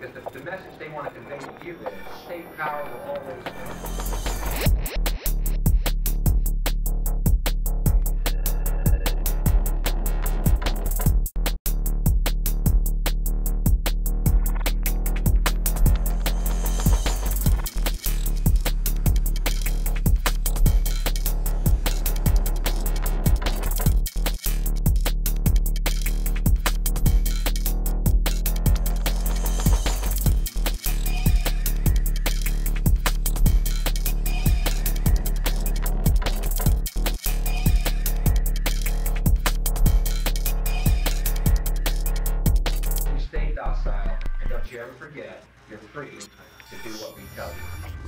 because the, the message they want to convey to you is state power will always win. Forget, you're free to do what we tell you.